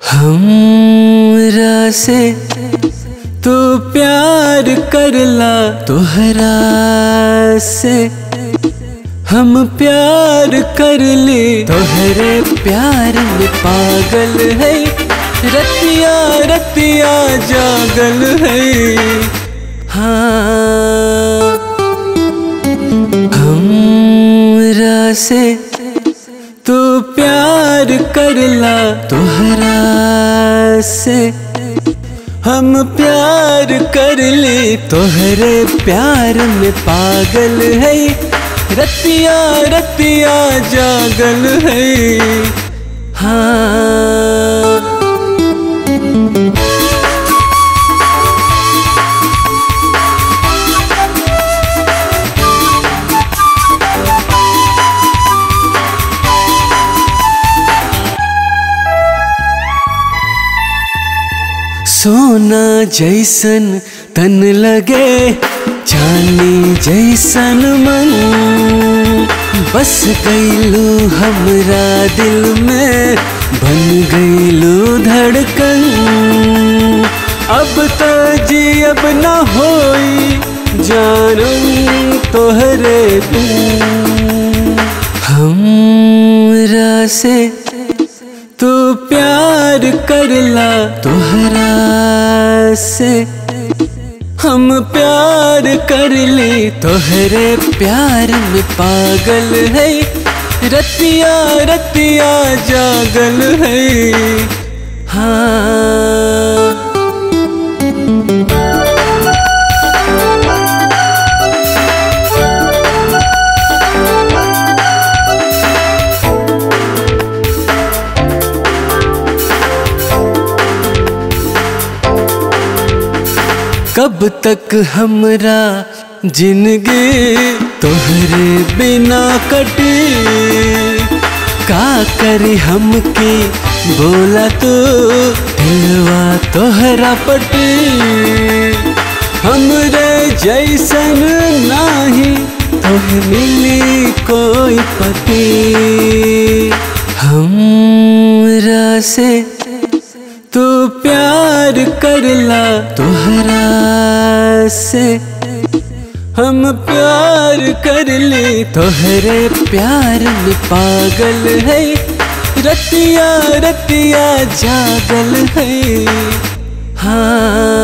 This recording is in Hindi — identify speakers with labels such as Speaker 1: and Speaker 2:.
Speaker 1: हमरा से तू प्यार करला तोहरा से हम प्यार कर ले। तोहरे प्यार में पागल है, रतिया रतिया जागल है। हाँ हमरा से तू प्यार करला तोहरा से। हम प्यार कर ले तोहरे प्यार में पागल है। रतिया रतिया जागल है। हाँ। सोना जैसन तन लगे चांदी जैसन मन। बस गईलू हमरा दिल में, बन गईलू धड़कन। अब तो जी अब न होई, जानू तोहरे हमरा से करला तोहरा से। हम प्यार कर ले। तोहरे प्यार में पागल है। रतिया रतिया जागल है। हाँ। कब तक हमरा ज़िंदगी तोहरे बिना कटे? का करी हमके बोला तो दिलवा तोहरा पटे? हमरे जैसन नाही तोहे मिली कोई पति। हमरा से प्यार करला तोहरा से। हम प्यार कर ले। तोहरे प्यार में पागल है। रतिया रतिया जागल है। हाँ।